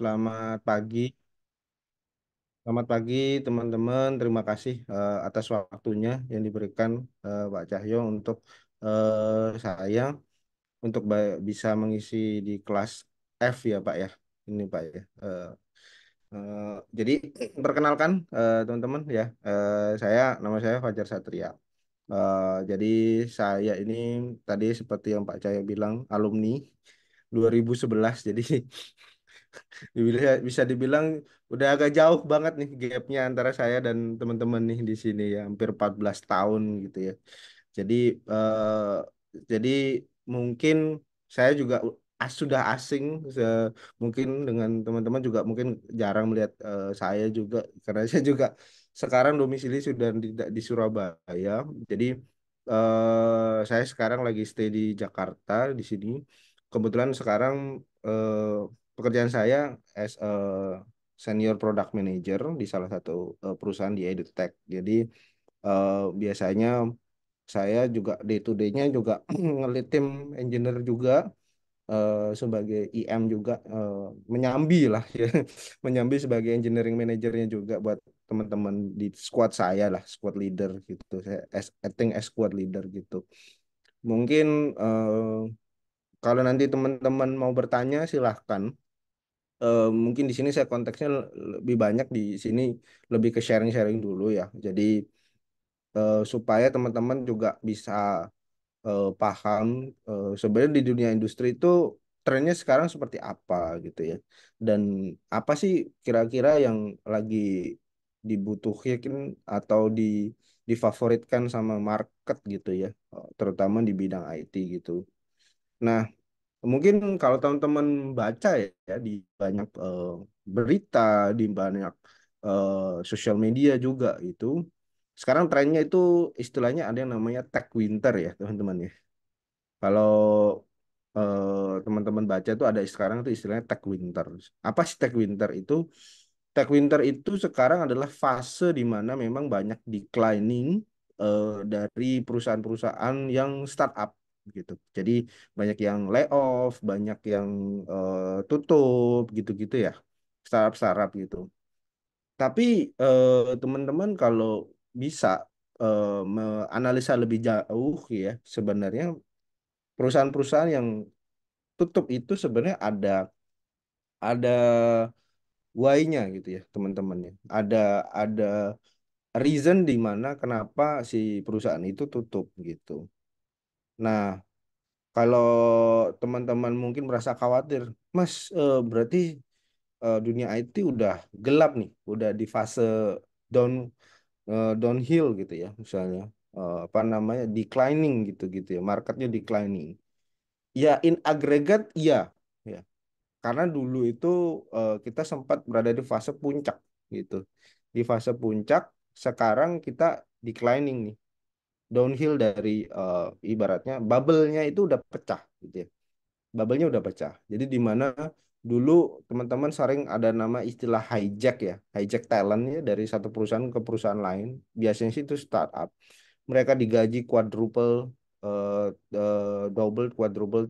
Selamat pagi. Selamat pagi teman-teman. Terima kasih eh, atas waktunya yang diberikan eh, Pak Cahyo untuk eh, saya untuk bisa mengisi di kelas F ya Pak ya. Ini Pak ya. Eh, eh, jadi perkenalkan eh, teman-teman ya. Eh, saya nama saya Fajar Satria. Eh, jadi saya ini tadi seperti yang Pak Cahyo bilang alumni 2011. Jadi Bisa, dibilang udah agak jauh banget nih gapnya antara saya dan teman-teman nih di sini ya, hampir 14 tahun gitu ya. Jadi eh, jadi mungkin saya juga as- sudah asing mungkin dengan teman-teman juga mungkin jarang melihat eh, saya juga karena saya juga sekarang domisili sudah tidak di Surabaya. Jadi eh, saya sekarang lagi stay di Jakarta di sini. Kebetulan sekarang eh, pekerjaan saya as a senior product manager di salah satu eh, perusahaan di EdTech. Jadi eh, biasanya saya juga day to day-nya juga ngelit tim engineer juga eh, sebagai IM juga eh, menyambi lah ya. Menyambi sebagai engineering manajernya juga buat teman-teman di squad saya lah squad leader gitu. Saya as, acting as squad leader gitu. Mungkin eh, kalau nanti teman-teman mau bertanya silahkan Eh, mungkin di sini saya konteksnya lebih banyak di sini lebih ke sharing-sharing dulu ya jadi eh, supaya teman-teman juga bisa eh, paham eh, sebenarnya di dunia industri itu trennya sekarang seperti apa gitu ya. Dan apa sih kira-kira yang lagi dibutuhkan atau di difavoritkan sama market gitu ya, terutama di bidang IT gitu. Nah, mungkin kalau teman-teman baca ya, ya, di banyak eh, berita, di banyak eh, sosial media juga itu, sekarang trennya itu istilahnya ada yang namanya tech winter ya, teman-teman ya. Kalau eh, teman-teman baca tuh ada sekarang tuh istilahnya tech winter. Apa sih tech winter itu? Tech winter itu sekarang adalah fase di mana memang banyak declining eh, dari perusahaan-perusahaan yang startup gitu. Jadi banyak yang layoff, banyak yang eh, tutup gitu-gitu ya. Startup-startup gitu. Tapi eh, teman-teman kalau bisa eh, menganalisa lebih jauh ya, sebenarnya perusahaan-perusahaan yang tutup itu sebenarnya ada ada why-nya gitu ya teman-teman ya. Ada ada reason di mana kenapa si perusahaan itu tutup gitu. Nah, kalau teman-teman mungkin merasa khawatir, Mas, eh, berarti eh, dunia IT udah gelap nih, udah di fase down eh, downhill gitu ya, misalnya Eh, apa namanya declining gitu gitu ya, marketnya declining. Ya in aggregate iya, ya Karena dulu itu eh, kita sempat berada di fase puncak gitu. Di fase puncak, sekarang kita declining nih, downhill dari eh, ibaratnya bubble-nya itu udah pecah gitu ya. Bubble-nya udah pecah. Jadi di mana dulu teman-teman sering ada nama istilah hijack ya, hijack talent ya dari satu perusahaan ke perusahaan lain. Biasanya sih itu startup. Mereka digaji quadruple, eh, eh, double, quadruple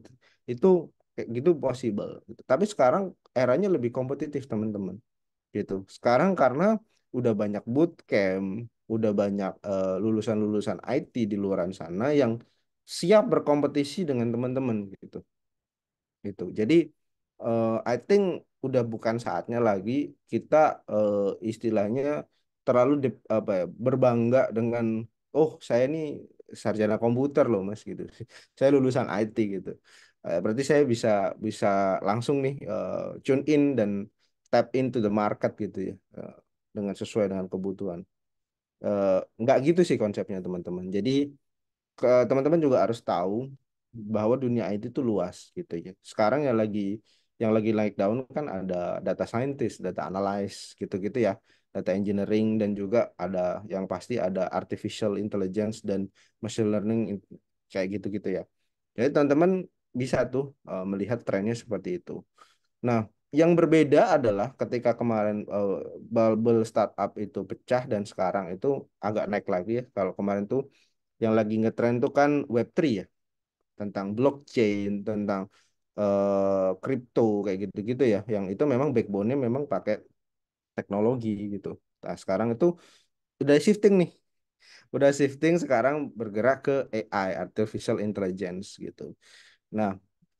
itu kayak gitu possible. gitu. Tapi sekarang eranya lebih kompetitif teman-teman gitu. Sekarang karena udah banyak bootcamp, udah banyak eh, lulusan-lulusan IT di luaran sana yang siap berkompetisi dengan teman-teman gitu. Gitu. Jadi eh, I think udah bukan saatnya lagi kita eh, istilahnya terlalu dep- apa ya berbangga dengan oh saya ini sarjana komputer loh Mas gitu. Saya lulusan IT gitu. Eh, berarti saya bisa bisa langsung nih eh, tune in dan tap into the market gitu ya eh, dengan sesuai dengan kebutuhan. Eh, nggak gitu sih konsepnya teman-teman. Jadi teman-teman juga harus tahu bahwa dunia IT itu luas gitu ya. Sekarang yang lagi yang lagi naik daun kan ada data scientist, data analyst gitu-gitu ya, data engineering dan juga ada yang pasti ada artificial intelligence dan machine learning in- kayak gitu-gitu ya. Jadi teman-teman bisa tuh eh, melihat trennya seperti itu. Nah, yang berbeda adalah ketika kemarin eh, bubble startup itu pecah dan sekarang itu agak naik lagi ya. Kalau kemarin tuh yang lagi ngetren tuh kan Web3 ya, tentang blockchain, tentang eh, kripto kayak gitu-gitu ya yang itu memang backbone-nya memang pakai teknologi gitu. Nah, sekarang itu udah shifting nih. Udah shifting sekarang bergerak ke AI, artificial intelligence gitu. Nah,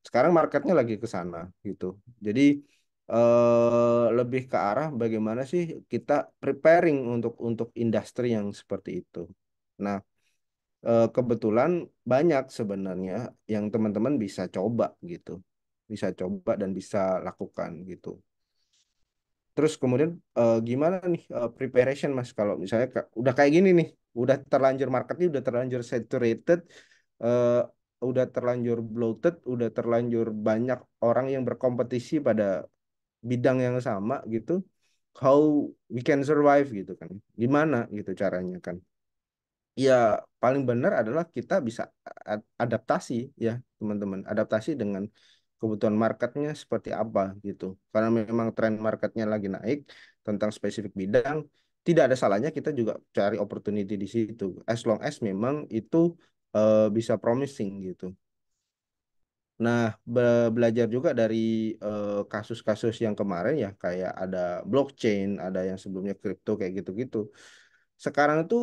sekarang marketnya lagi ke sana gitu. Jadi eh, lebih ke arah bagaimana sih kita preparing untuk untuk industri yang seperti itu. Nah, eh, kebetulan banyak sebenarnya yang teman-teman bisa coba gitu. Bisa coba dan bisa lakukan gitu. Terus kemudian eh, gimana nih eh, preparation Mas kalau misalnya ka- udah kayak gini nih, udah terlanjur marketnya udah terlanjur saturated, eh, udah terlanjur bloated, udah terlanjur banyak orang yang berkompetisi pada bidang yang sama gitu. How we can survive gitu kan? Gimana gitu caranya kan? Ya, paling benar adalah kita bisa adaptasi ya, teman-teman. Adaptasi dengan kebutuhan marketnya seperti apa gitu. Karena memang tren marketnya lagi naik tentang spesifik bidang, tidak ada salahnya kita juga cari opportunity di situ. As long as memang itu eh, bisa promising gitu. Nah, be- belajar juga dari eh, kasus-kasus yang kemarin ya, kayak ada blockchain, ada yang sebelumnya kripto kayak gitu-gitu. Sekarang itu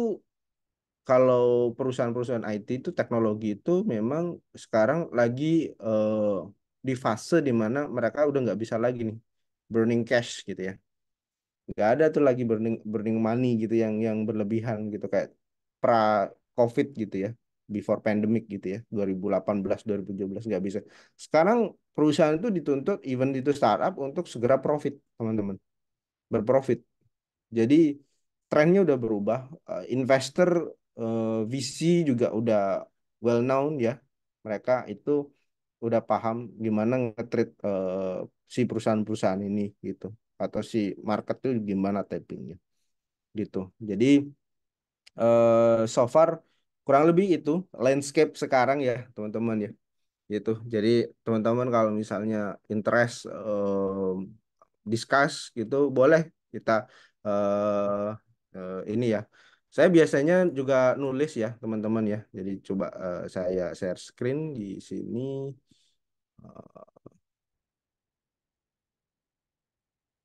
kalau perusahaan-perusahaan IT itu teknologi itu memang sekarang lagi eh, di fase di mana mereka udah nggak bisa lagi nih burning cash gitu ya nggak ada tuh lagi burning burning money gitu yang yang berlebihan gitu kayak pra COVID gitu ya before pandemic gitu ya 2018 2017 nggak bisa sekarang perusahaan itu dituntut even itu startup untuk segera profit teman-teman berprofit jadi trennya udah berubah. Eh, investor eh, VC juga udah well known ya. Mereka itu udah paham gimana nge-treat eh, si perusahaan-perusahaan ini gitu. Atau si market tuh gimana tappingnya gitu. Jadi eh, so far kurang lebih itu landscape sekarang ya teman-teman ya gitu. Jadi teman-teman kalau misalnya interest eh, discuss gitu boleh kita eh eh, ini ya. Saya biasanya juga nulis ya teman-teman ya. Jadi coba eh, saya share screen di sini. Eh,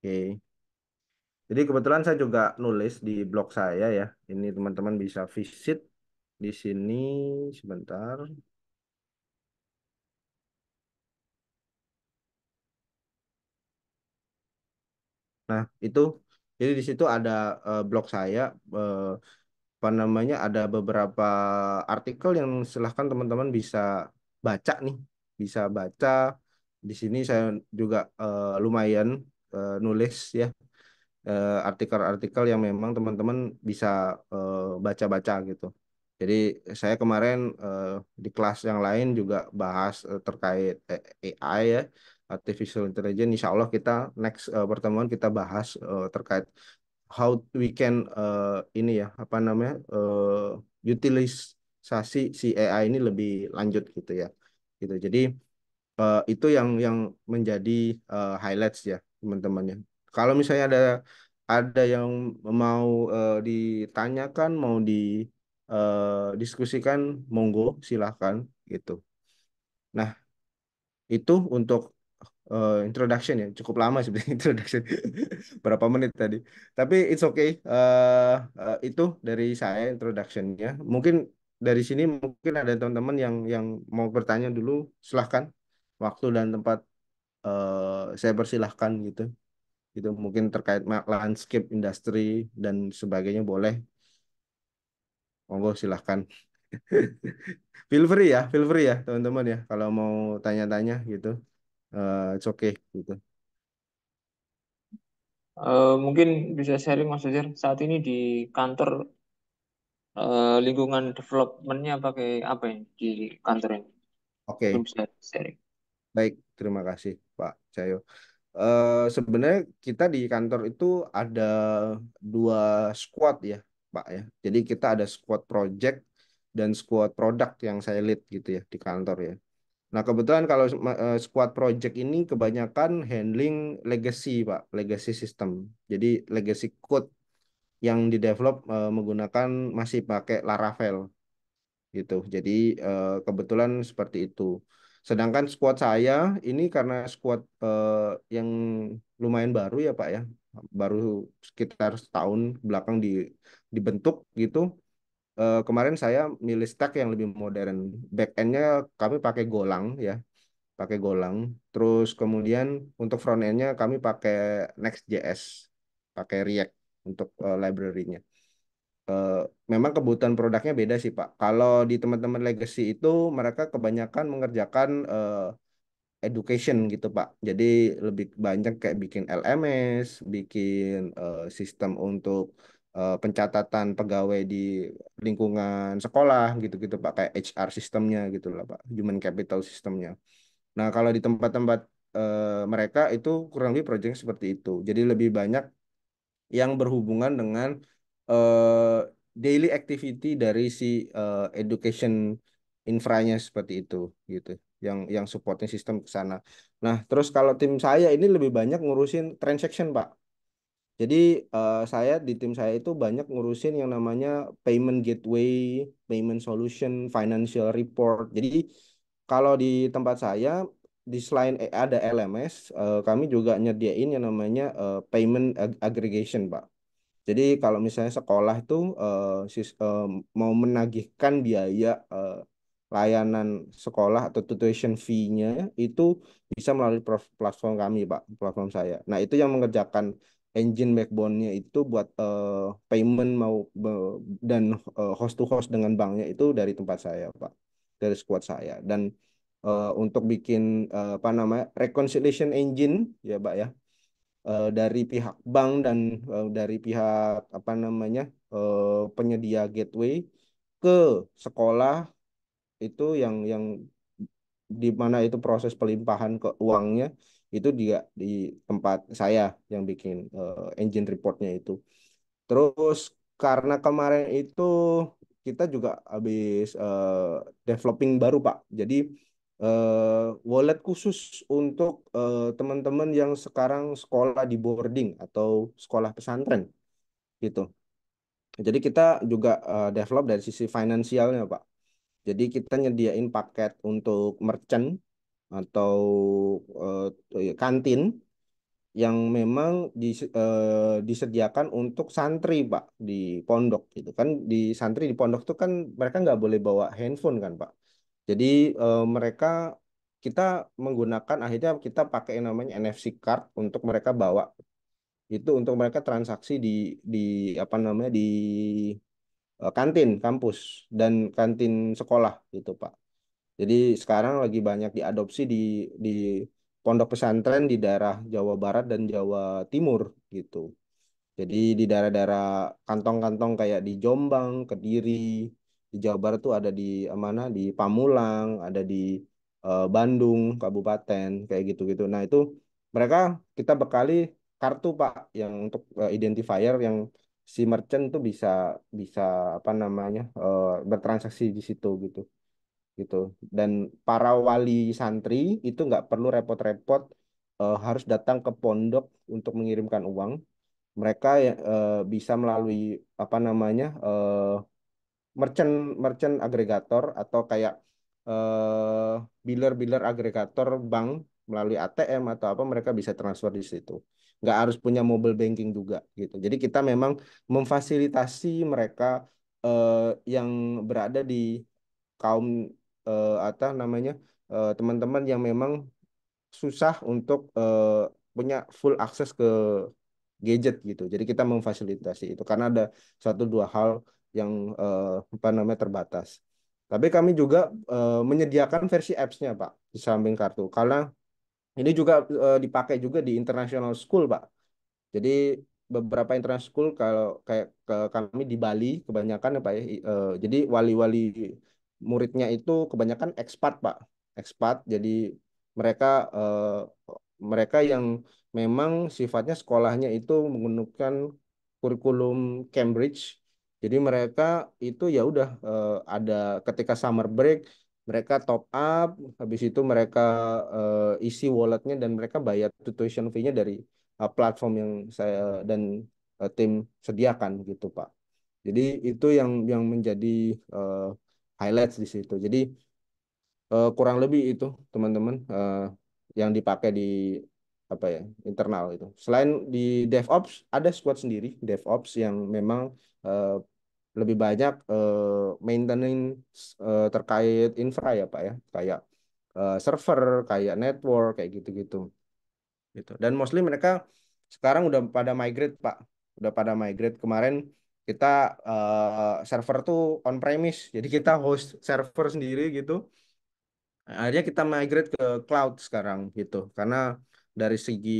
Oke. Jadi kebetulan saya juga nulis di blog saya ya. Ini teman-teman bisa visit di sini sebentar. Nah, itu jadi di situ ada eh, blog saya eh, apa namanya ada beberapa artikel yang silahkan teman-teman bisa baca nih. Bisa baca. Di sini saya juga eh, lumayan eh, nulis ya artikel-artikel yang memang teman-teman bisa baca-baca gitu jadi saya kemarin eh, di kelas yang lain juga bahas eh, terkait eh, AI ya artificial intelligence. Insya Allah kita next eh, pertemuan kita bahas eh, terkait how we can eh, ini ya apa namanya eh, utilisasi si AI ini lebih lanjut gitu ya. Gitu. Jadi eh, itu yang yang menjadi eh, highlights ya teman-teman ya. Kalau misalnya ada ada yang mau eh, ditanyakan mau di eh, diskusikan monggo silahkan gitu. Nah itu untuk eh, introduction ya. Cukup lama sebenarnya introduction. Berapa menit tadi? Tapi it's okay. Eh, eh, itu dari saya introductionnya. Mungkin dari sini mungkin ada teman-teman yang yang mau bertanya dulu silahkan. Waktu dan tempat eh, saya persilahkan gitu. Itu mungkin terkait landscape industri dan sebagainya boleh monggo silahkan feel free ya feel free ya teman-teman ya kalau mau tanya-tanya gitu Eh, it's okay gitu Eh, mungkin bisa sharing Mas Fajar. Saat ini di kantor eh, lingkungan developmentnya pakai apa ini di kantor ini? Oke bisa sharing. Baik, terima kasih Pak Cahyo. Eh, sebenarnya kita di kantor itu ada dua squad ya, Pak ya. Jadi kita ada squad project dan squad product yang saya lead gitu ya di kantor ya. Nah, kebetulan kalau eh, squad project ini kebanyakan handling legacy, Pak, legacy system. Jadi legacy code yang didevelop eh, menggunakan masih pakai Laravel gitu. Jadi eh, kebetulan seperti itu. Sedangkan squad saya ini karena squad yang lumayan baru ya Pak ya, baru sekitar setahun belakang di, dibentuk gitu. Eh, kemarin saya milih stack yang lebih modern. Back endnya kami pakai Golang ya, pakai Golang. Terus kemudian untuk front endnya kami pakai Next.js, pakai React untuk eh, library-nya. Eh, memang kebutuhan produknya beda sih Pak. Kalau di teman-teman legacy itu mereka kebanyakan mengerjakan eh, education gitu Pak. Jadi lebih banyak kayak bikin LMS, bikin eh, sistem untuk eh, pencatatan pegawai di lingkungan sekolah gitu-gitu Pak. Kayak HR sistemnya gitu lah Pak. Human capital sistemnya. Nah kalau di tempat-tempat eh, mereka itu kurang lebih project seperti itu. Jadi lebih banyak yang berhubungan dengan eh, daily activity dari si eh, education infranya seperti itu gitu yang yang supporting sistem ke sana. Nah, terus kalau tim saya ini lebih banyak ngurusin transaction, Pak. Jadi eh, saya di tim saya itu banyak ngurusin yang namanya payment gateway, payment solution, financial report. Jadi kalau di tempat saya di selain eh, ada LMS, eh, kami juga nyediain yang namanya eh, payment ag- aggregation, Pak. Jadi kalau misalnya sekolah itu eh, sis- eh, mau menagihkan biaya eh, layanan sekolah atau tuition fee-nya itu bisa melalui platform kami, Pak, platform saya. Nah, itu yang mengerjakan engine backbone-nya itu buat eh, payment mau dan eh, host to host dengan banknya itu dari tempat saya, Pak, dari squad saya. Dan eh, untuk bikin eh, apa namanya reconciliation engine ya, Pak ya eh, dari pihak bank dan eh, dari pihak apa namanya eh, penyedia gateway ke sekolah itu yang yang di mana itu proses pelimpahan ke uangnya itu dia di tempat saya yang bikin eh, engine reportnya itu. Terus karena kemarin itu kita juga habis eh, developing baru Pak. Jadi eh, wallet khusus untuk teman-teman yang sekarang sekolah di boarding atau sekolah pesantren gitu. Jadi kita juga eh, develop dari sisi finansialnya Pak. Jadi kita nyediain paket untuk merchant atau eh, kantin yang memang dis- eh, disediakan untuk santri Pak di pondok gitu. Kan di santri di pondok tuh kan mereka nggak boleh bawa handphone kan Pak. Jadi eh, mereka kita menggunakan akhirnya kita pakai yang namanya NFC card untuk mereka bawa. Itu untuk mereka transaksi di di apa namanya di kantin kampus dan kantin sekolah gitu Pak jadi sekarang lagi banyak diadopsi di di pondok pesantren di daerah Jawa Barat dan Jawa Timur gitu. Jadi di daerah-daerah kantong-kantong kayak di Jombang, Kediri, di Jawa Barat tuh ada di eh, mana? Di Pamulang, ada di eh, Bandung, Kabupaten, kayak gitu-gitu. Nah itu mereka kita bekali kartu Pak yang untuk eh, identifier yang si merchant tuh bisa bisa apa namanya eh, bertransaksi di situ gitu gitu. Dan para wali santri itu nggak perlu repot-repot eh, harus datang ke pondok untuk mengirimkan uang. Mereka eh, bisa melalui apa namanya eh, merchant merchant agregator atau kayak eh, biller-biller agregator bank melalui ATM atau apa mereka bisa transfer di situ. Nggak harus punya mobile banking juga gitu. Jadi kita memang memfasilitasi mereka eh, yang berada di kaum eh, atau namanya eh, teman-teman yang memang susah untuk eh, punya full akses ke gadget gitu. Jadi kita memfasilitasi itu karena ada satu dua hal yang eh, apa namanya terbatas. Tapi kami juga eh, menyediakan versi apps-nya, Pak, di samping kartu. Karena ini juga eh, dipakai juga di international school, Pak. Jadi beberapa international school kalau kayak ke kami di Bali kebanyakan ya Pak ya. eh, jadi wali-wali muridnya itu kebanyakan ekspat Pak. Ekspat. Jadi mereka eh, mereka yang memang sifatnya sekolahnya itu menggunakan kurikulum Cambridge. Jadi mereka itu ya udah eh, ada ketika summer break mereka top up, habis itu mereka eh, isi walletnya dan mereka bayar tuition fee-nya dari uh, platform yang saya dan uh, tim sediakan gitu Pak. Jadi itu yang yang menjadi uh, highlights di situ. Jadi Eh, kurang lebih itu teman-teman eh, yang dipakai di apa ya internal itu. Selain di DevOps ada squad sendiri DevOps yang memang eh, lebih banyak eh, maintenance eh, terkait infra ya Pak ya. Kayak eh, server kayak network kayak gitu-gitu. Gitu. Dan mostly mereka sekarang udah pada migrate Pak, udah pada migrate. Kemarin kita eh, server tuh on premise jadi kita host server sendiri gitu. Akhirnya kita migrate ke cloud sekarang gitu. Karena dari segi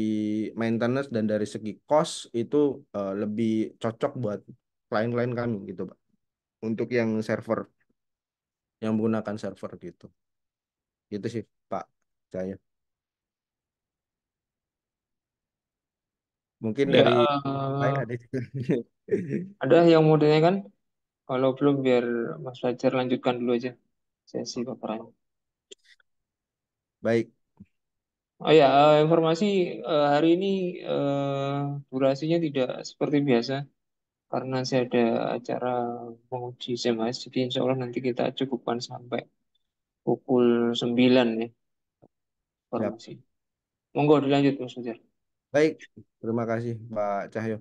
maintenance dan dari segi cost itu eh, lebih cocok buat klien-klien kami gitu Pak untuk yang server yang menggunakan server gitu gitu sih Pak saya mungkin Ya, dari lain eh, ada juga. ada yang mau ditanyakan? Kalau belum, biar Mas Fajar lanjutkan dulu aja sesi paparannya. baik Oh ya, eh, informasi eh, hari ini durasinya tidak seperti biasa karena saya ada acara menguji CMAS, jadi insya Allah nanti kita cukupkan sampai pukul 9 ya siap informasi. Monggo dilanjut Mas Fajar. baik terima kasih Pak Cahyo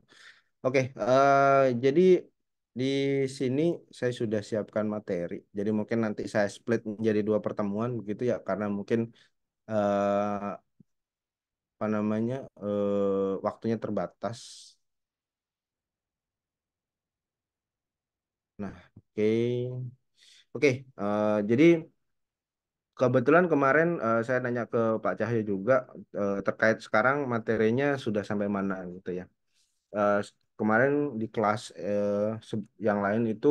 oke eh, jadi di sini saya sudah siapkan materi jadi mungkin nanti saya split menjadi dua pertemuan begitu ya karena mungkin eh, apa namanya eh, waktunya terbatas. Nah, oke, Oke, eh, jadi kebetulan kemarin eh, saya nanya ke Pak Cahyo juga eh, terkait sekarang materinya sudah sampai mana gitu ya. Eh, kemarin di kelas se- yang lain itu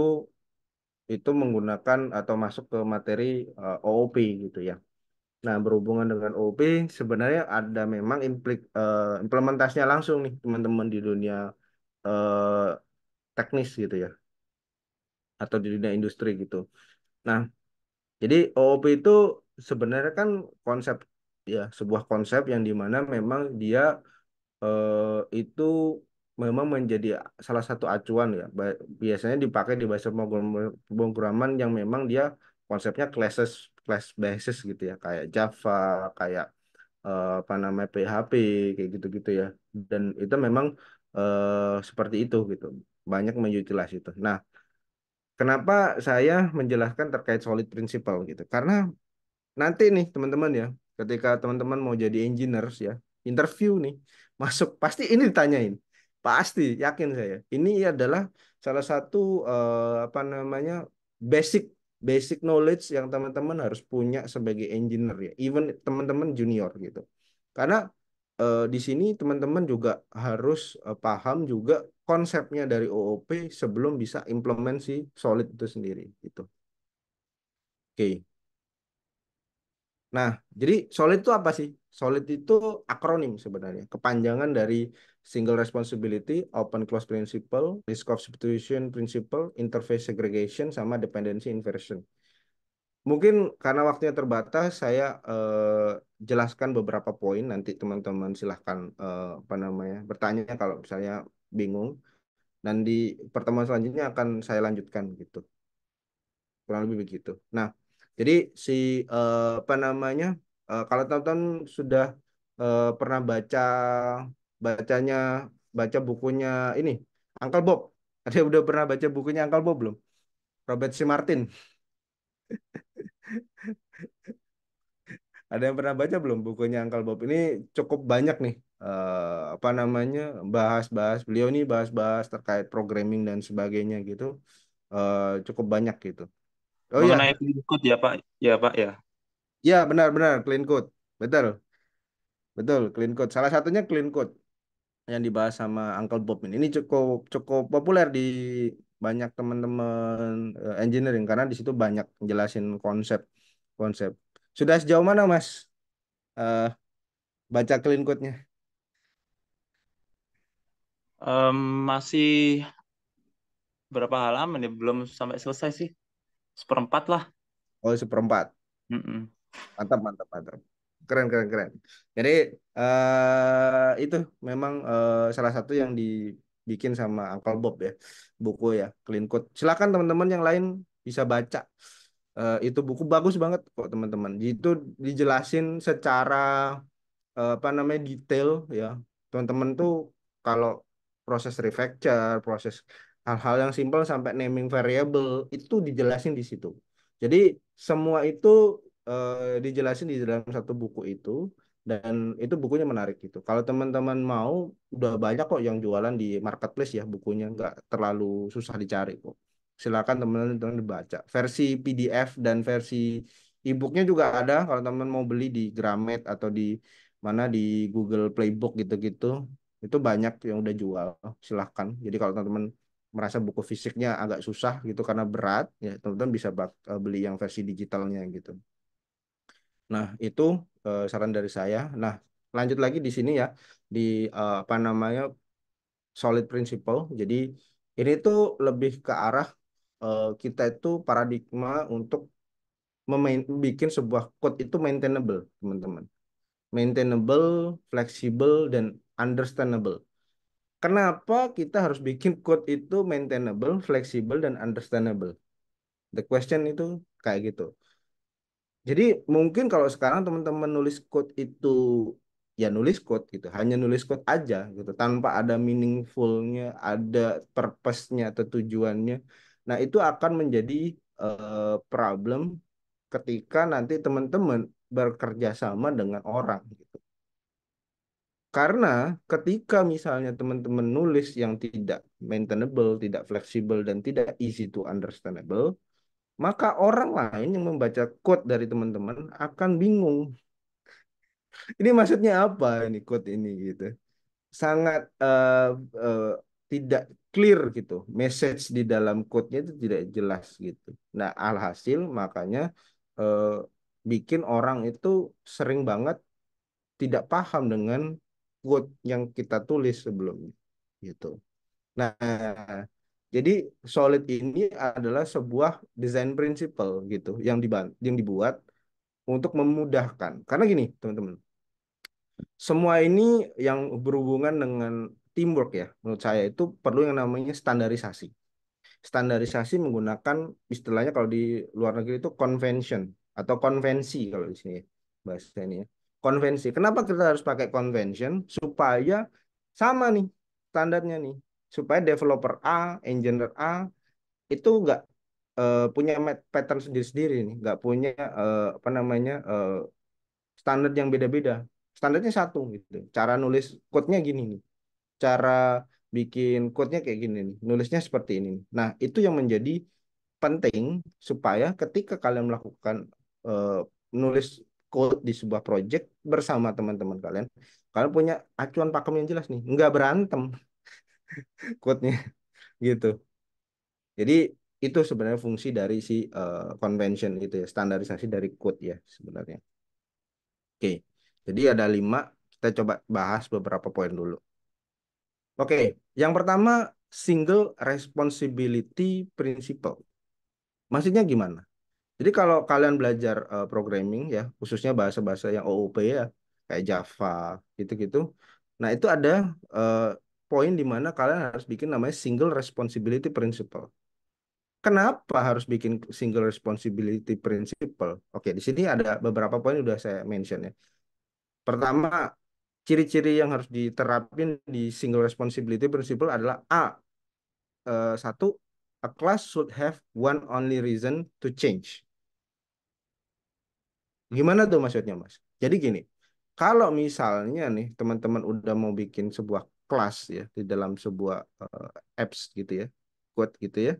itu menggunakan atau masuk ke materi eh, OOP gitu ya. Nah, berhubungan dengan OOP sebenarnya ada memang implik, eh, implementasinya langsung nih teman-teman di dunia eh, teknis gitu ya atau di dunia industri gitu. Nah, jadi OOP itu sebenarnya kan konsep ya sebuah konsep yang di mana memang dia eh, itu memang menjadi salah satu acuan ya. Biasanya dipakai di bahasa pemrogram- pemrograman yang memang dia konsepnya classes class basis gitu ya, kayak Java, kayak eh, apa namanya PHP kayak gitu-gitu ya. Dan itu memang eh, seperti itu gitu. Banyak mengutilize itu. Nah, Kenapa saya menjelaskan terkait solid principle gitu? Karena nanti nih teman-teman ya, ketika teman-teman mau jadi engineers ya, interview nih, masuk pasti ini ditanyain. Pasti, yakin saya. Ini adalah salah satu eh, apa namanya? basic basic knowledge yang teman-teman harus punya sebagai engineer ya, even teman-teman junior gitu. Karena eh, di sini teman-teman juga harus eh, paham juga konsepnya dari OOP sebelum bisa implement si Solid itu sendiri gitu. Oke. Nah, jadi Solid itu apa sih? Solid itu akronim sebenarnya, kepanjangan dari Single Responsibility, Open Close Principle, Risk of Substitution Principle, Interface Segregation, sama Dependency Inversion. Mungkin karena waktunya terbatas, saya eh, jelaskan beberapa poin. Nanti teman-teman silahkan eh, apa namanya bertanya kalau misalnya bingung. Dan di pertemuan selanjutnya akan saya lanjutkan gitu. Kurang lebih begitu. Nah, jadi si eh, apa namanya? eh, kalau teman-teman sudah eh, pernah baca bacanya baca bukunya ini Uncle Bob. Ada yang udah pernah baca bukunya Uncle Bob belum? Robert C. Martin. Ada yang pernah baca belum bukunya Uncle Bob? Ini cukup banyak nih eh, apa namanya? bahas-bahas beliau nih bahas-bahas terkait programming dan sebagainya gitu. Eh, cukup banyak gitu. Oh iya, Mengenai clean code ya Pak, ya Pak ya. ya benar-benar clean code. Betul, betul clean code. Salah satunya clean code yang dibahas sama Uncle Bob ini. Ini cukup cukup populer di banyak teman-teman eh, engineering karena di situ banyak jelasin konsep konsep. Sudah sejauh mana Mas eh, baca clean code-nya? Em, masih berapa halaman ya? Belum sampai selesai sih. Seperempat lah. Oh, seperempat. Mm-mm. Mantap, mantap, mantap. Keren, keren, keren. Jadi eh itu memang eh, salah satu yang dibikin sama Uncle Bob ya, buku ya, Clean Code. Silakan teman-teman yang lain bisa baca Eh, itu buku bagus banget kok teman-teman. Itu dijelasin secara eh, apa namanya detail ya. Teman-teman tuh kalau proses refactor, proses hal-hal yang simpel sampai naming variable itu dijelasin di situ. Jadi semua itu eh, dijelasin di dalam satu buku itu dan itu bukunya menarik gitu. Kalau teman-teman mau, udah banyak kok yang jualan di marketplace ya bukunya, nggak terlalu susah dicari kok. Silakan teman-teman dibaca. Versi PDF dan versi e-booknya juga ada. Kalau teman mau beli di Gramet atau di mana di Google Playbook gitu-gitu, itu banyak yang udah jual. Silahkan. Jadi kalau teman-teman merasa buku fisiknya agak susah gitu karena berat, ya teman-teman bisa beli yang versi digitalnya gitu. Nah, itu uh, saran dari saya. Nah, lanjut lagi di sini ya di uh, apa namanya solid principle. Jadi ini tuh lebih ke arah uh, kita itu paradigma untuk bikin sebuah code itu maintainable, teman-teman. Maintainable, fleksibel, dan understandable. Kenapa kita harus bikin code itu maintainable, fleksibel, dan understandable? The question itu kayak gitu. Jadi mungkin kalau sekarang teman-teman nulis code itu ya nulis code gitu, hanya nulis code aja gitu, tanpa ada meaningfulnya, ada purpose-nya atau tujuannya. Nah itu akan menjadi uh, problem ketika nanti teman-teman bekerja sama dengan orang gitu. Karena ketika misalnya teman-teman nulis yang tidak maintainable, tidak fleksibel, dan tidak easy to understandable, maka orang lain yang membaca code dari teman-teman akan bingung. Ini maksudnya apa ini code ini gitu. Sangat uh, uh, tidak clear gitu. Message di dalam code-nya itu tidak jelas gitu. Nah, alhasil makanya uh, bikin orang itu sering banget tidak paham dengan code yang kita tulis sebelumnya gitu. Nah, jadi solid ini adalah sebuah design principle gitu yang yang dibuat untuk memudahkan. Karena gini, teman-teman. Semua ini yang berhubungan dengan teamwork ya, menurut saya itu perlu yang namanya standarisasi. Standarisasi menggunakan istilahnya kalau di luar negeri itu convention atau konvensi kalau di sini bahasa ini ya. Konvensi. Kenapa kita harus pakai convention? Supaya sama nih standarnya nih supaya developer A, engineer A itu nggak uh, punya pattern sendiri-sendiri nih, nggak punya uh, apa namanya uh, standar yang beda-beda. Standarnya satu gitu. Cara nulis code-nya gini nih. Cara bikin code-nya kayak gini nih. Nulisnya seperti ini. Nah, itu yang menjadi penting supaya ketika kalian melakukan uh, nulis code di sebuah project bersama teman-teman kalian, kalian punya acuan pakem yang jelas nih, nggak berantem quote-nya gitu. Jadi itu sebenarnya fungsi dari si uh, convention itu ya, standarisasi dari code ya sebenarnya. Oke, jadi ada lima, kita coba bahas beberapa poin dulu. Oke, yang pertama single responsibility principle. Maksudnya gimana? Jadi kalau kalian belajar uh, programming ya, khususnya bahasa-bahasa yang OOP ya, kayak Java gitu-gitu. Nah, itu ada uh, poin di mana kalian harus bikin namanya single responsibility principle. Kenapa harus bikin single responsibility principle? Oke, di sini ada beberapa poin udah saya mention ya. Pertama, ciri-ciri yang harus diterapin di single responsibility principle adalah A. Uh, satu, a class should have one only reason to change. Gimana tuh maksudnya, Mas? Jadi gini, kalau misalnya nih teman-teman udah mau bikin sebuah kelas ya di dalam sebuah uh, apps gitu ya, code gitu ya.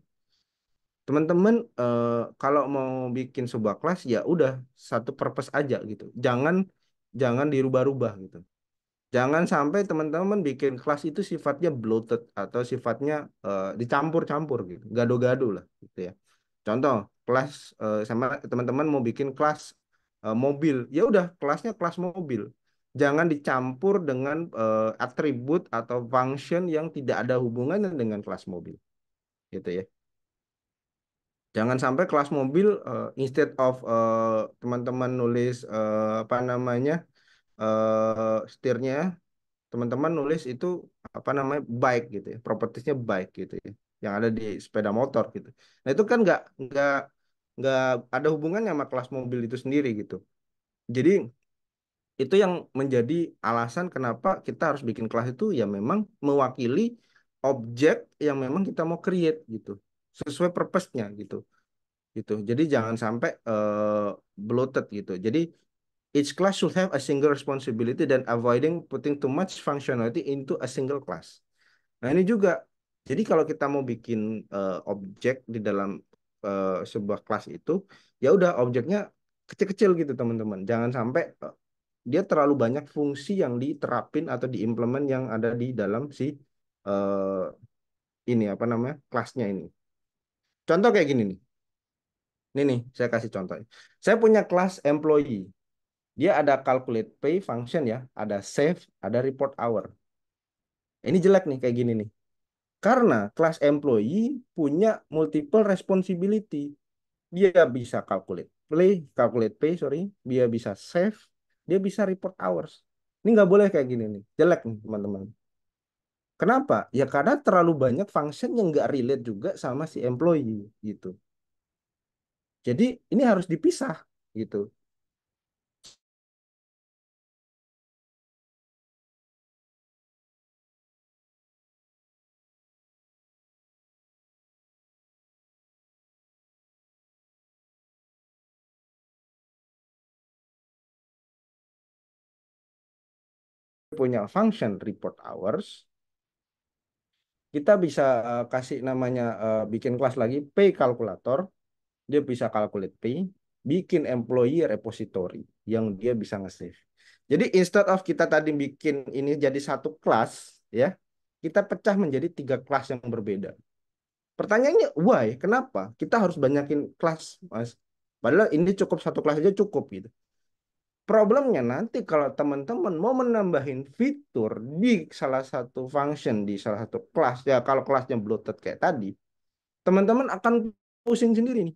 Teman-teman uh, kalau mau bikin sebuah kelas ya udah satu purpose aja gitu. Jangan jangan dirubah-rubah gitu. Jangan sampai teman-teman bikin kelas itu sifatnya bloated atau sifatnya uh, dicampur-campur gitu, gado-gado lah gitu ya. Contoh, kelas uh, sama teman-teman mau bikin kelas uh, mobil, ya udah kelasnya kelas mobil jangan dicampur dengan uh, atribut atau function yang tidak ada hubungannya dengan kelas mobil. Gitu ya. Jangan sampai kelas mobil uh, instead of teman teman-teman nulis uh, apa namanya uh, setirnya, teman-teman nulis itu apa namanya bike gitu ya, propertiesnya bike gitu ya, yang ada di sepeda motor gitu. Nah itu kan nggak nggak nggak ada hubungannya sama kelas mobil itu sendiri gitu. Jadi itu yang menjadi alasan kenapa kita harus bikin kelas itu ya memang mewakili objek yang memang kita mau create gitu sesuai purpose-nya gitu gitu. Jadi jangan sampai uh, bloated gitu. Jadi each class should have a single responsibility dan avoiding putting too much functionality into a single class. Nah ini juga. Jadi kalau kita mau bikin uh, objek di dalam uh, sebuah kelas itu ya udah objeknya kecil-kecil gitu teman-teman. Jangan sampai dia terlalu banyak fungsi yang diterapin atau diimplement yang ada di dalam si uh, ini apa namanya kelasnya ini. Contoh kayak gini nih. Ini nih, saya kasih contoh. Saya punya kelas employee. Dia ada calculate pay function ya, ada save, ada report hour. Ini jelek nih kayak gini nih. Karena kelas employee punya multiple responsibility. Dia bisa calculate play, calculate pay, sorry. Dia bisa save, dia bisa report hours. Ini nggak boleh kayak gini nih. Jelek nih teman-teman. Kenapa? Ya karena terlalu banyak function yang nggak relate juga sama si employee gitu. Jadi ini harus dipisah gitu. Punya function report hours, kita bisa uh, kasih namanya uh, bikin kelas lagi pay calculator, dia bisa calculate pay, bikin employee repository yang dia bisa nge-save. Jadi instead of kita tadi bikin ini jadi satu kelas, ya, kita pecah menjadi tiga kelas yang berbeda. Pertanyaannya why? Kenapa? Kita harus banyakin kelas, mas. Padahal ini cukup satu kelas aja cukup gitu. Problemnya nanti kalau teman-teman mau menambahin fitur di salah satu function di salah satu kelas ya kalau kelasnya bloated kayak tadi, teman-teman akan pusing sendiri nih.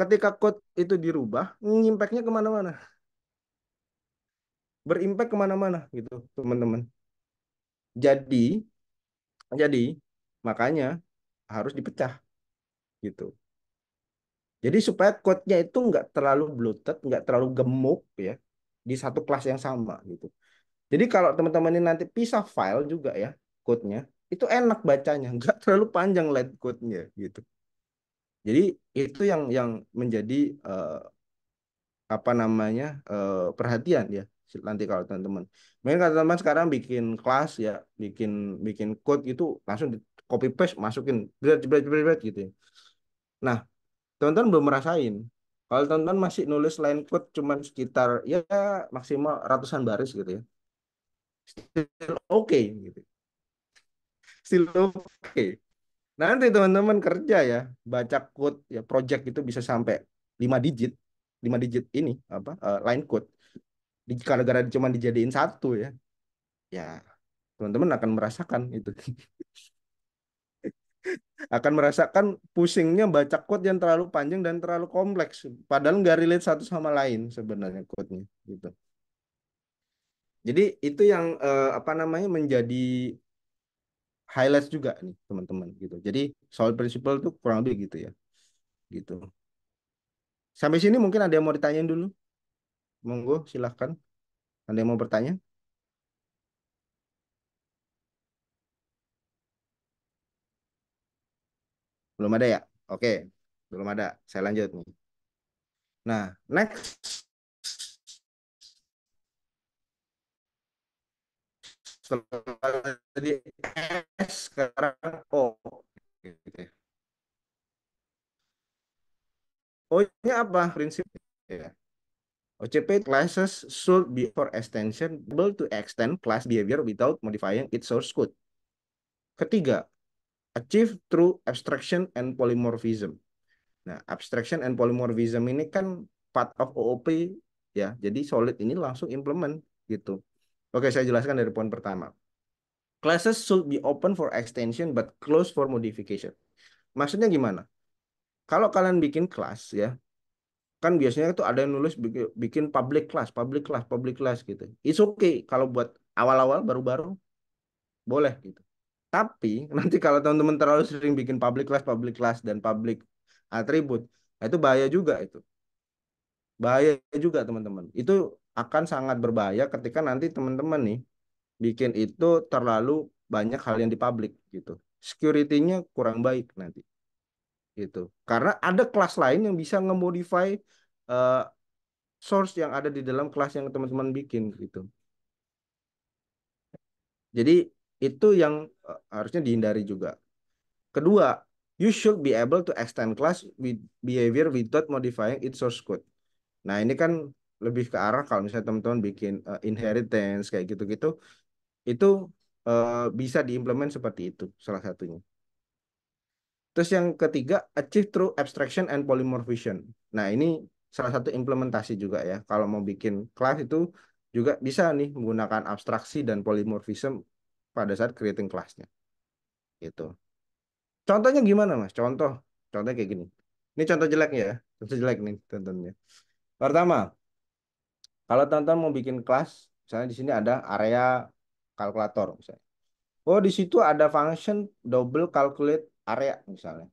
Ketika code itu dirubah, ngimpaknya ke mana-mana. Berimpact ke mana-mana gitu teman-teman. Jadi, jadi makanya harus dipecah gitu. Jadi supaya code-nya itu nggak terlalu bloated, nggak terlalu gemuk ya di satu kelas yang sama gitu. Jadi kalau teman-teman ini nanti pisah file juga ya code-nya, itu enak bacanya, nggak terlalu panjang line code-nya gitu. Jadi itu yang yang menjadi uh, apa namanya uh, perhatian ya nanti kalau teman-teman. Mungkin kalau teman-teman sekarang bikin kelas ya, bikin bikin code itu langsung di copy paste masukin berat berat berat gitu ya. Nah, teman-teman belum merasain. Kalau teman-teman masih nulis line code cuma sekitar ya maksimal ratusan baris gitu ya. Still oke okay, gitu. Still oke. Okay. Nanti teman-teman kerja ya, baca code ya project itu bisa sampai 5 digit. 5 digit ini apa uh, line code. Gara-gara cuma dijadiin satu ya. Ya, teman-teman akan merasakan itu. akan merasakan pusingnya baca code yang terlalu panjang dan terlalu kompleks. Padahal nggak relate satu sama lain sebenarnya code-nya gitu. Jadi itu yang eh, apa namanya menjadi highlight juga nih teman-teman gitu. Jadi soal prinsipal itu kurang lebih gitu ya gitu. Sampai sini mungkin ada yang mau ditanyain dulu? Monggo silahkan. Ada yang mau bertanya Belum ada ya? Oke, belum ada. Saya lanjut nih. Nah, next. Setelah tadi S, sekarang O. O ini apa prinsipnya? Ya. OCP classes should be for extension able to extend class behavior without modifying its source code. Ketiga, achieve through abstraction and polymorphism. Nah, abstraction and polymorphism ini kan part of OOP ya. Jadi solid ini langsung implement gitu. Oke, saya jelaskan dari poin pertama. Classes should be open for extension but closed for modification. Maksudnya gimana? Kalau kalian bikin kelas ya, kan biasanya itu ada yang nulis bikin, bikin public class, public class, public class gitu. It's okay kalau buat awal-awal baru-baru boleh gitu. Tapi nanti kalau teman-teman terlalu sering bikin public class, public class dan public atribut, Nah, itu bahaya juga itu. Bahaya juga teman-teman. Itu akan sangat berbahaya ketika nanti teman-teman nih bikin itu terlalu banyak hal yang di publik gitu. Security-nya kurang baik nanti. Gitu. Karena ada kelas lain yang bisa nge-modify uh, source yang ada di dalam kelas yang teman-teman bikin gitu. Jadi itu yang uh, harusnya dihindari juga. Kedua, you should be able to extend class with behavior without modifying its source code. Nah, ini kan lebih ke arah kalau misalnya teman-teman bikin uh, inheritance kayak gitu-gitu, itu uh, bisa diimplement seperti itu salah satunya. Terus yang ketiga, achieve through abstraction and polymorphism. Nah, ini salah satu implementasi juga ya. Kalau mau bikin kelas itu juga bisa nih menggunakan abstraksi dan polymorphism pada saat creating kelasnya. Gitu. Contohnya gimana, Mas? Contoh, contohnya kayak gini. Ini contoh jeleknya ya. Contoh jelek nih contohnya. Pertama, kalau teman-teman mau bikin kelas, misalnya di sini ada area kalkulator misalnya. Oh, di situ ada function double calculate area misalnya.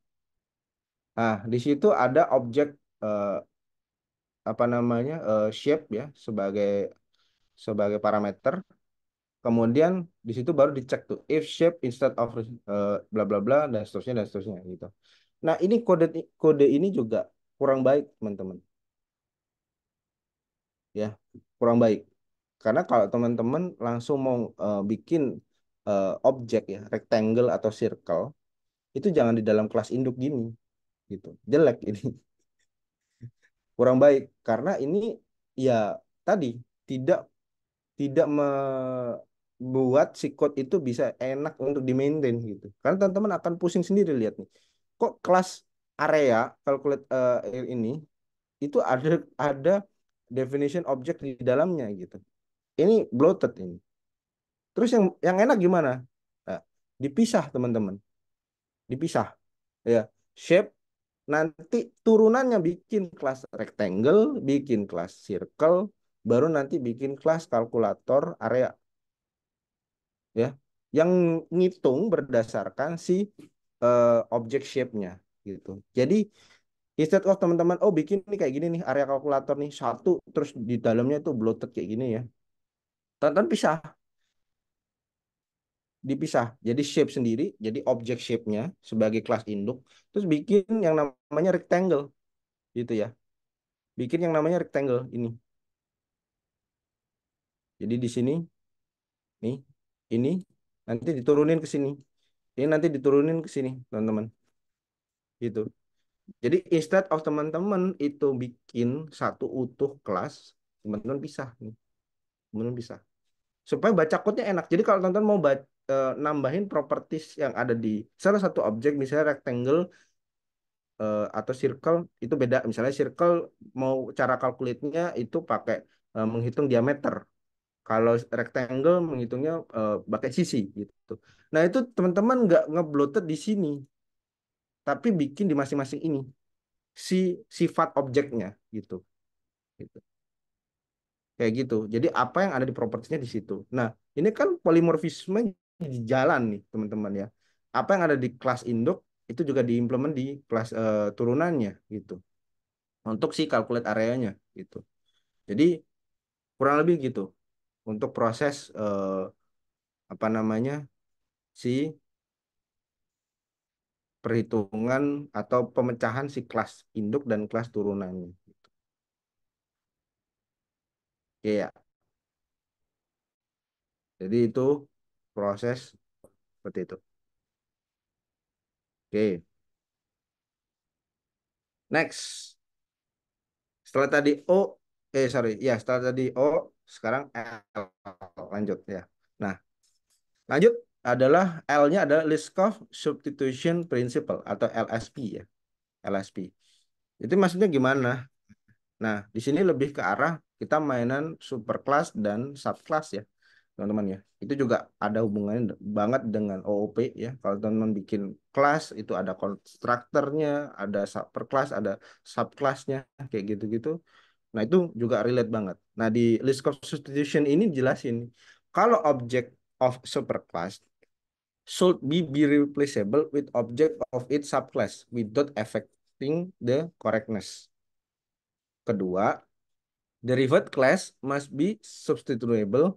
Nah, di situ ada objek eh, apa namanya uh, shape ya sebagai sebagai parameter. Kemudian di situ baru dicek tuh if shape instead of uh, bla bla bla dan seterusnya dan seterusnya gitu. Nah ini kode kode ini juga kurang baik teman-teman. Ya kurang baik. Karena kalau teman-teman langsung mau uh, bikin uh, objek ya rectangle atau circle itu jangan di dalam kelas induk gini gitu jelek ini kurang baik karena ini ya tadi tidak tidak membuat si code itu bisa enak untuk di maintain gitu. Karena teman-teman akan pusing sendiri lihat nih. Kok kelas area calculate uh, ini itu ada ada definition object di dalamnya gitu. Ini bloated ini. Terus yang yang enak gimana? Nah, dipisah teman-teman. Dipisah. Ya, shape nanti turunannya bikin kelas rectangle, bikin kelas circle, baru nanti bikin kelas kalkulator area. Ya, yang ngitung berdasarkan si uh, object shape-nya gitu. Jadi instead of teman-teman oh bikin nih kayak gini nih area kalkulator nih satu terus di dalamnya itu bloated kayak gini ya. Tonton pisah dipisah. Jadi shape sendiri, jadi objek shape-nya sebagai kelas induk, terus bikin yang namanya rectangle. Gitu ya. Bikin yang namanya rectangle ini. Jadi di sini nih, ini nanti diturunin ke sini. Ini nanti diturunin ke sini, teman-teman. Gitu. Jadi instead of teman-teman itu bikin satu utuh kelas, teman-teman pisah nih. Teman-teman pisah supaya baca code-nya enak. Jadi kalau teman-teman mau baca, e, nambahin properties yang ada di salah satu objek misalnya rectangle e, atau circle itu beda. Misalnya circle mau cara calculate-nya itu pakai e, menghitung diameter. Kalau rectangle menghitungnya e, pakai sisi gitu. Nah, itu teman-teman nggak ngebloated di sini. Tapi bikin di masing-masing ini si sifat objeknya gitu. Gitu kayak gitu. Jadi apa yang ada di propertinya di situ. Nah, ini kan polimorfisme di jalan nih, teman-teman ya. Apa yang ada di kelas induk itu juga diimplement di kelas uh, turunannya gitu. Untuk si calculate areanya gitu. Jadi kurang lebih gitu untuk proses uh, apa namanya si perhitungan atau pemecahan si kelas induk dan kelas turunannya. Iya. Jadi itu proses seperti itu. Oke. Next. Setelah tadi O, eh sorry, ya setelah tadi O, sekarang L. Lanjut ya. Nah, lanjut adalah L-nya adalah list of substitution principle atau LSP ya. LSP. Itu maksudnya gimana? Nah, di sini lebih ke arah kita mainan superclass dan subclass ya teman-teman ya itu juga ada hubungannya banget dengan OOP ya kalau teman-teman bikin kelas itu ada konstruktornya ada superclass ada subclassnya kayak gitu-gitu nah itu juga relate banget nah di list of substitution ini jelasin kalau object of superclass should be be replaceable with object of its subclass without affect checking the correctness. Kedua, derived class must be substitutable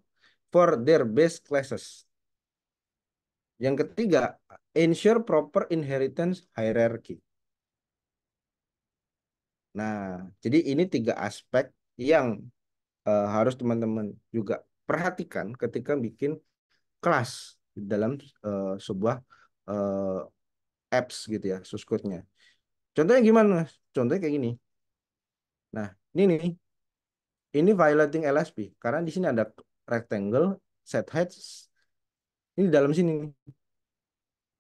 for their base classes. Yang ketiga, ensure proper inheritance hierarchy. Nah, jadi ini tiga aspek yang uh, harus teman-teman juga perhatikan ketika bikin kelas dalam uh, sebuah uh, apps gitu ya, code-nya. Contohnya gimana? Contohnya kayak gini. Nah, ini nih. Ini violating LSP karena di sini ada rectangle set height ini dalam sini nih.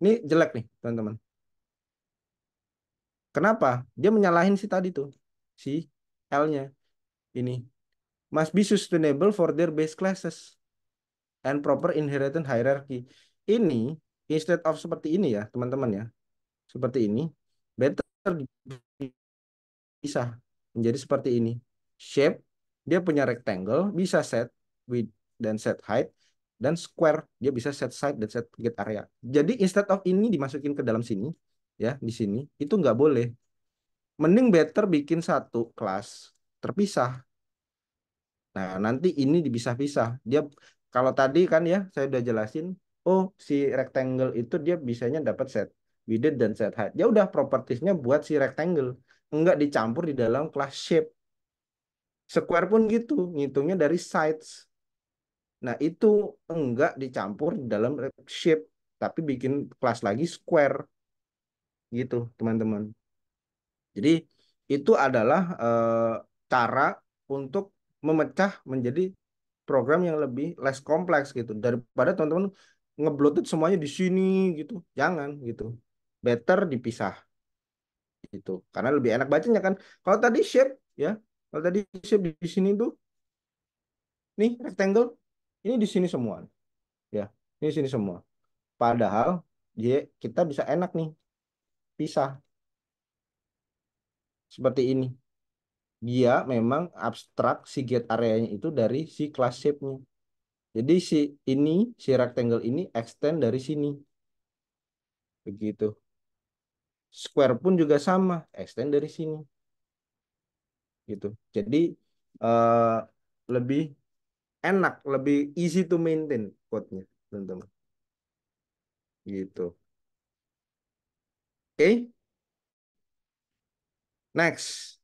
Ini jelek nih, teman-teman. Kenapa? Dia menyalahin si tadi tuh. Si L-nya. Ini. Must be sustainable for their base classes and proper inheritance hierarchy. Ini instead of seperti ini ya, teman-teman ya. Seperti ini, better bisa menjadi seperti ini. Shape dia punya rectangle, bisa set width dan set height dan square dia bisa set side dan set get area. Jadi instead of ini dimasukin ke dalam sini ya di sini itu nggak boleh. Mending better bikin satu kelas terpisah. Nah nanti ini dipisah-pisah. Dia kalau tadi kan ya saya udah jelasin, oh si rectangle itu dia bisanya dapat set width dan set height. Ya udah propertiesnya buat si rectangle, enggak dicampur di dalam kelas shape. Square pun gitu, ngitungnya dari sides. Nah, itu enggak dicampur di dalam shape, tapi bikin kelas lagi square. Gitu, teman-teman. Jadi, itu adalah uh, cara untuk memecah menjadi program yang lebih less kompleks gitu daripada teman-teman ngeblotet semuanya di sini gitu. Jangan gitu. Better dipisah. Gitu. Karena lebih enak bacanya kan. Kalau tadi shape ya, kalau tadi shape di sini tuh nih rectangle ini di sini semua. Ya, ini di sini semua. Padahal dia kita bisa enak nih pisah. Seperti ini. Dia memang abstrak si get areanya itu dari si class shape-nya. Jadi si ini, si rectangle ini extend dari sini. Begitu. Square pun juga sama, extend dari sini. Gitu. Jadi uh, lebih enak, lebih easy to maintain code-nya, teman-teman. Gitu. Okay. Next.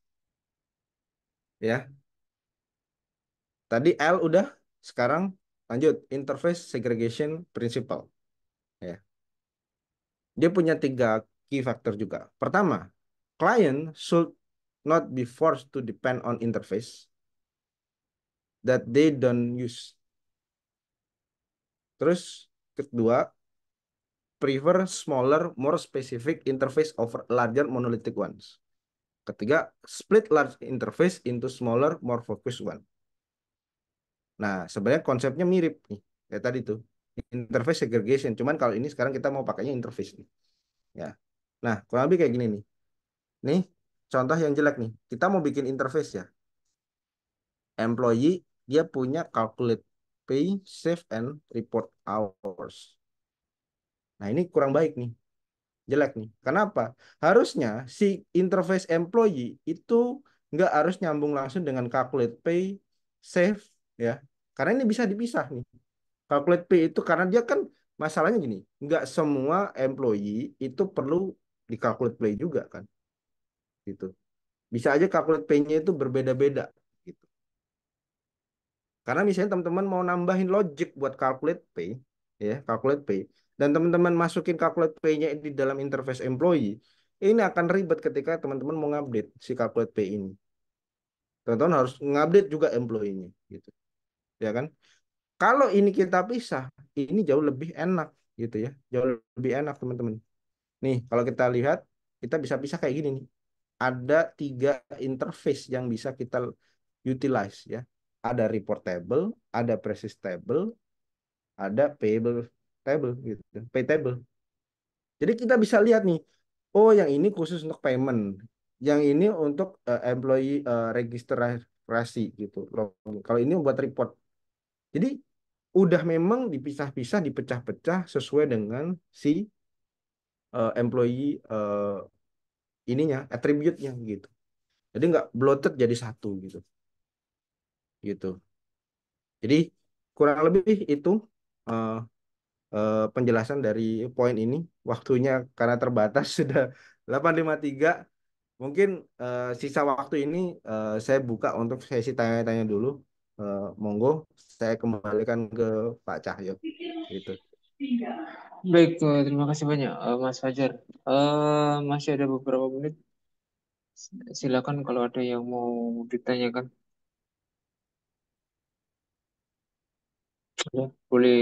Ya. Tadi L udah, sekarang lanjut interface segregation principle. Ya. Dia punya tiga key factor juga. Pertama, client should not be forced to depend on interface that they don't use. Terus kedua, prefer smaller, more specific interface over larger monolithic ones. Ketiga, split large interface into smaller, more focused one. Nah, sebenarnya konsepnya mirip nih, kayak tadi tuh. Interface segregation, cuman kalau ini sekarang kita mau pakainya interface nih. Ya. Nah, kurang lebih kayak gini nih. Nih, contoh yang jelek nih. Kita mau bikin interface ya. Employee dia punya calculate pay, save, and report hours. Nah, ini kurang baik nih. Jelek nih. Kenapa? Harusnya si interface employee itu nggak harus nyambung langsung dengan calculate pay, save, ya. Karena ini bisa dipisah nih. Calculate pay itu karena dia kan masalahnya gini, nggak semua employee itu perlu di calculate pay juga kan. Gitu. Bisa aja calculate pay-nya itu berbeda-beda karena misalnya teman-teman mau nambahin logic buat calculate pay, ya, calculate pay, dan teman-teman masukin calculate pay-nya di dalam interface employee, ini akan ribet ketika teman-teman mau ngupdate si calculate pay ini. Teman-teman harus ngupdate juga employee-nya, gitu. Ya kan? Kalau ini kita pisah, ini jauh lebih enak, gitu ya. Jauh lebih enak, teman-teman. Nih, kalau kita lihat, kita bisa pisah kayak gini nih. Ada tiga interface yang bisa kita utilize, ya ada report table, ada precise table, ada payable table gitu, pay table. Jadi kita bisa lihat nih, oh yang ini khusus untuk payment, yang ini untuk uh, employee uh, registrasi gitu. Kalau ini buat report. Jadi udah memang dipisah-pisah, dipecah-pecah sesuai dengan si uh, employee uh, ininya atributnya gitu jadi nggak bloated jadi satu gitu gitu jadi kurang lebih itu uh, uh, penjelasan dari poin ini. Waktunya karena terbatas sudah 8.53 mungkin uh, sisa waktu ini uh, saya buka untuk sesi tanya-tanya dulu. Uh, monggo saya kembalikan ke Pak Cahyo. Gitu. Baik, terima kasih banyak Mas Fajar. Uh, masih ada beberapa menit. Silakan kalau ada yang mau ditanyakan. Ya, boleh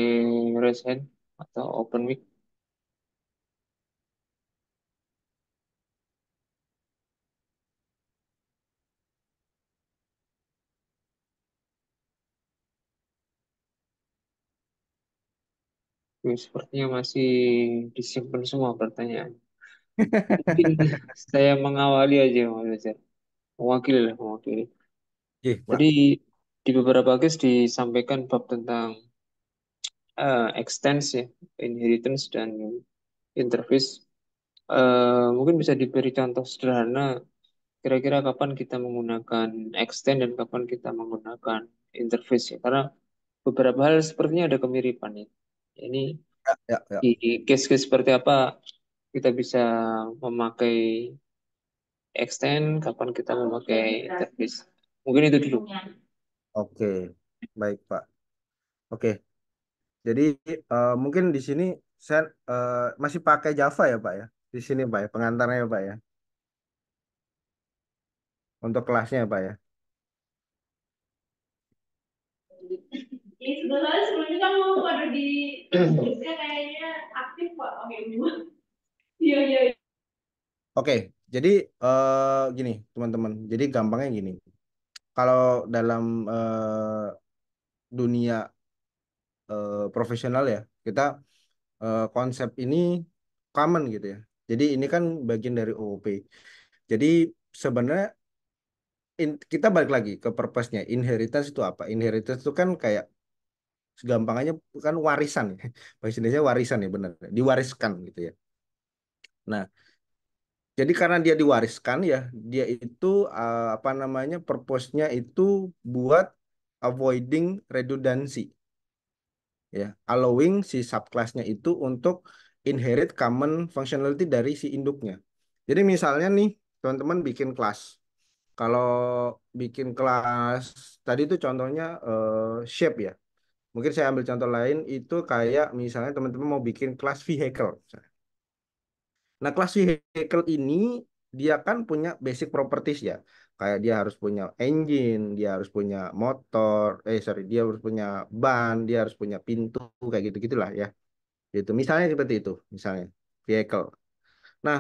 raise hand atau open mic. Oke, sepertinya masih disimpan semua pertanyaan. Mungkin saya mengawali aja Mas Fajar. Mewakili lah, mewakili. Iya, Jadi di beberapa case disampaikan bab tentang uh, extends ya, inheritance dan interface. Uh, mungkin bisa diberi contoh sederhana kira-kira kapan kita menggunakan extend dan kapan kita menggunakan interface ya. Karena beberapa hal sepertinya ada kemiripan ya. Ini ya, ya, ya. di case-case seperti apa kita bisa memakai extend, kapan kita memakai interface. Mungkin itu dulu. Oke, baik Pak. Oke, jadi uh, mungkin di sini saya uh, masih pakai Java ya Pak ya. Di sini Pak ya, pengantarnya ya Pak ya. Untuk kelasnya ya Pak ya. Ini sebenarnya sebelumnya kan mau ada di kayaknya aktif Pak. Oke, iya iya. Oke, jadi uh, gini teman-teman. Jadi gampangnya gini. Kalau dalam uh, dunia uh, profesional ya, kita uh, konsep ini common gitu ya. Jadi ini kan bagian dari OOP. Jadi sebenarnya in, kita balik lagi ke purpose-nya. Inheritance itu apa? Inheritance itu kan kayak segampangannya kan warisan ya. Bahasa Indonesia warisan ya benar. Diwariskan gitu ya. Nah, jadi karena dia diwariskan ya, dia itu uh, apa namanya? purpose-nya itu buat avoiding redundancy. Ya, allowing si subclass-nya itu untuk inherit common functionality dari si induknya. Jadi misalnya nih, teman-teman bikin kelas. Kalau bikin kelas tadi itu contohnya uh, shape ya. Mungkin saya ambil contoh lain itu kayak misalnya teman-teman mau bikin kelas vehicle. Nah, kelas vehicle ini dia kan punya basic properties ya. Kayak dia harus punya engine, dia harus punya motor, eh sorry, dia harus punya ban, dia harus punya pintu, kayak gitu-gitulah ya. Gitu. Misalnya seperti itu, misalnya vehicle. Nah,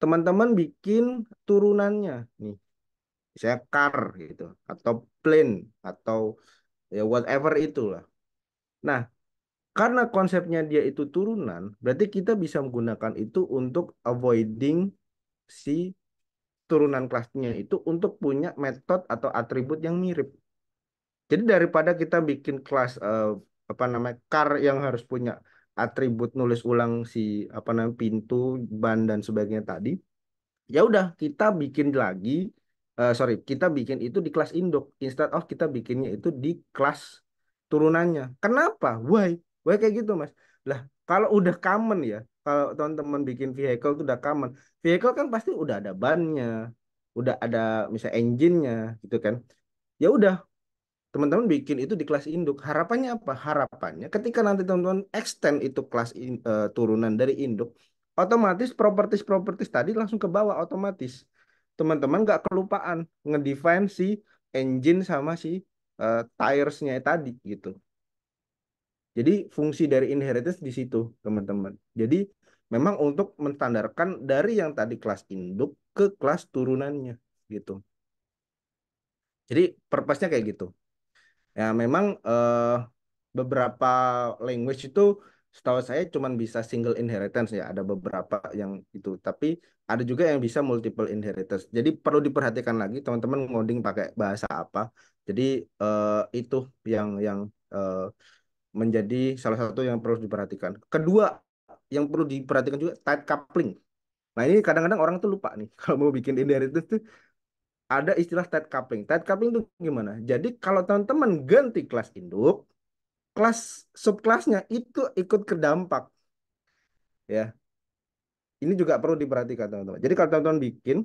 teman-teman bikin turunannya nih. Misalnya car gitu atau plane atau ya whatever itulah. Nah, karena konsepnya dia itu turunan, berarti kita bisa menggunakan itu untuk avoiding si turunan kelasnya itu untuk punya metode atau atribut yang mirip. Jadi daripada kita bikin kelas uh, apa namanya car yang harus punya atribut nulis ulang si apa namanya pintu, ban dan sebagainya tadi, ya udah kita bikin lagi uh, sorry kita bikin itu di kelas induk instead of kita bikinnya itu di kelas turunannya. Kenapa? Why? Why kayak gitu mas? Lah kalau udah common ya, kalau teman-teman bikin vehicle itu udah common. Vehicle kan pasti udah ada bannya, udah ada misal engine-nya gitu kan. Ya udah teman-teman bikin itu di kelas induk. Harapannya apa? Harapannya ketika nanti teman-teman extend itu kelas in, uh, turunan dari induk, otomatis properties-properties tadi langsung ke bawah otomatis. Teman-teman nggak kelupaan ngedefine si engine sama si uh, tires-nya tadi gitu. Jadi fungsi dari inheritance di situ, teman-teman. Jadi memang untuk menstandarkan dari yang tadi kelas induk ke kelas turunannya gitu. Jadi purpose-nya kayak gitu. Ya memang uh, beberapa language itu setahu saya cuma bisa single inheritance ya, ada beberapa yang itu. Tapi ada juga yang bisa multiple inheritance. Jadi perlu diperhatikan lagi teman-teman ngoding pakai bahasa apa. Jadi uh, itu yang yang uh, menjadi salah satu yang perlu diperhatikan. Kedua, yang perlu diperhatikan juga tight coupling. Nah ini kadang-kadang orang tuh lupa nih kalau mau bikin inheritance tuh ada istilah tight coupling. Tight coupling itu gimana? Jadi kalau teman-teman ganti kelas induk, kelas subkelasnya itu ikut kedampak. Ya. Ini juga perlu diperhatikan teman-teman. Jadi kalau teman-teman bikin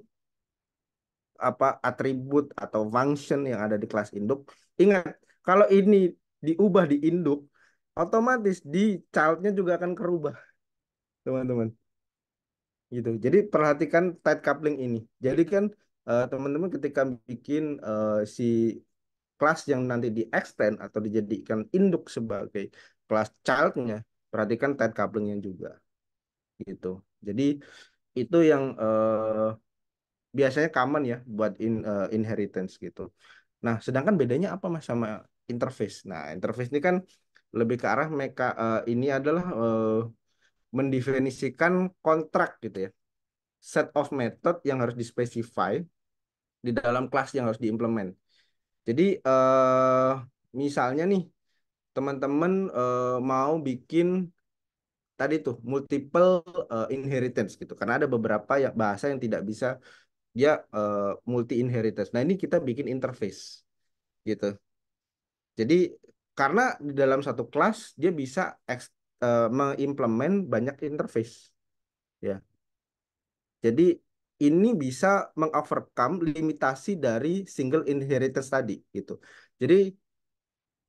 apa atribut atau function yang ada di kelas induk, ingat kalau ini diubah di induk, otomatis di childnya juga akan kerubah, teman-teman. Gitu. Jadi perhatikan tight coupling ini. Jadi kan uh, teman-teman ketika bikin uh, si kelas yang nanti di extend atau dijadikan induk sebagai kelas childnya, perhatikan tight couplingnya juga. Gitu. Jadi itu yang uh, biasanya common ya buat in, uh, inheritance gitu. Nah, sedangkan bedanya apa mas sama interface? Nah, interface ini kan lebih ke arah mereka uh, ini adalah uh, mendefinisikan kontrak gitu ya. Set of method yang harus dispecify di dalam kelas yang harus diimplement. Jadi uh, misalnya nih teman-teman uh, mau bikin tadi tuh multiple uh, inheritance gitu karena ada beberapa ya bahasa yang tidak bisa dia uh, multi inheritance. Nah, ini kita bikin interface gitu. Jadi karena di dalam satu kelas dia bisa uh, mengimplement banyak interface. Ya. Jadi ini bisa mengovercome limitasi dari single inheritance tadi gitu. Jadi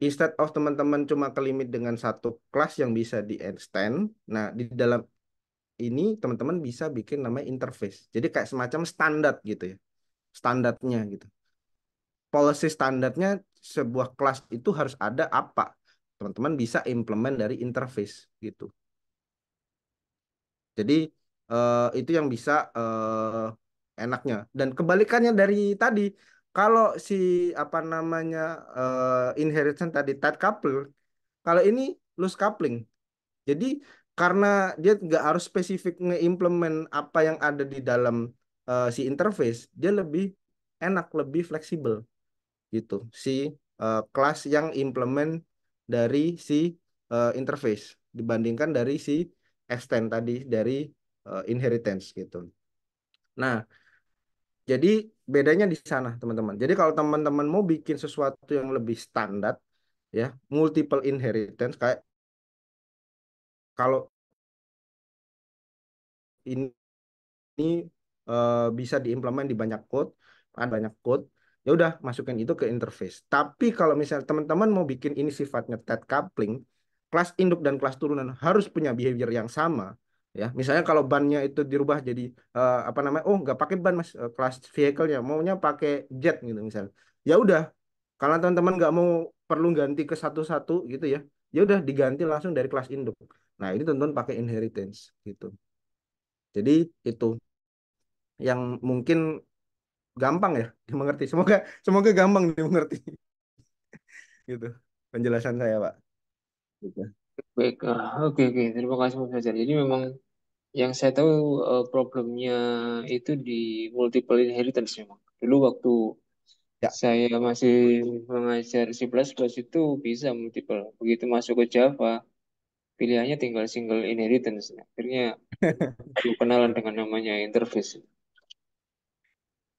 instead of teman-teman cuma kelimit dengan satu kelas yang bisa di extend, nah di dalam ini teman-teman bisa bikin namanya interface. Jadi kayak semacam standar gitu ya. Standarnya gitu. Policy standarnya sebuah kelas itu harus ada apa? Teman-teman bisa implement dari interface gitu. Jadi uh, itu yang bisa uh, enaknya. Dan kebalikannya dari tadi, kalau si apa namanya uh, inheritance tadi tight couple, kalau ini loose coupling. Jadi karena dia nggak harus spesifik nge-implement apa yang ada di dalam uh, si interface, dia lebih enak, lebih fleksibel gitu. Si uh, kelas yang implement dari si uh, interface dibandingkan dari si extend tadi dari uh, inheritance gitu. Nah, jadi bedanya di sana teman-teman. Jadi kalau teman-teman mau bikin sesuatu yang lebih standar ya, multiple inheritance kayak kalau ini, uh, bisa diimplement di banyak code, ada banyak code, ya udah masukin itu ke interface. Tapi kalau misalnya teman-teman mau bikin ini sifatnya tight coupling, kelas induk dan kelas turunan harus punya behavior yang sama, ya. Misalnya kalau bannya itu dirubah jadi uh, apa namanya oh nggak pakai ban mas uh, kelas vehicle-nya maunya pakai jet gitu misalnya ya udah kalau teman-teman nggak mau perlu ganti ke satu-satu gitu ya ya udah diganti langsung dari kelas induk. Nah ini teman-teman pakai inheritance gitu. Jadi itu yang mungkin gampang ya dimengerti semoga semoga gampang dimengerti gitu penjelasan saya pak gitu. Baik, uh, oke oke, terima kasih Mas Fajar. Jadi memang yang saya tahu uh, problemnya itu di multiple inheritance memang. Dulu waktu Ya. saya masih mengajar C++ itu bisa multiple. Begitu masuk ke Java, pilihannya tinggal single inheritance. Akhirnya kenalan dengan namanya interface.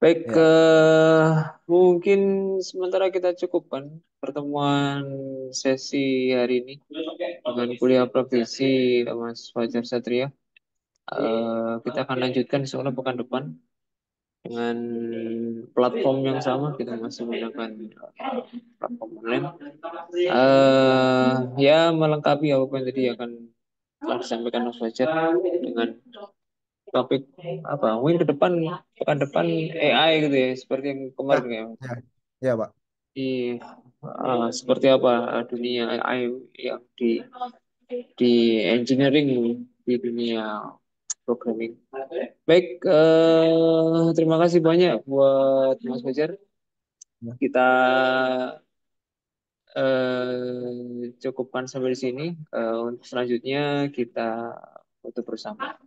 Baik, Ya. eh, mungkin sementara kita cukupkan pertemuan sesi hari ini dengan kuliah profesi Mas Fajar Satria. Eh, kita akan lanjutkan insya Allah pekan depan dengan platform yang sama. Kita masih menggunakan eh, platform online. Eh, ya melengkapi apa yang tadi akan telah disampaikan Mas Fajar dengan topik apa mungkin ke depan pekan depan AI gitu ya seperti yang kemarin ya. ya, ya pak. Di uh, seperti apa dunia AI yang di di engineering di dunia programming. Baik uh, terima kasih banyak buat Mas Fajar. Ya. kita uh, cukupkan sampai di sini. Uh, untuk selanjutnya kita foto bersama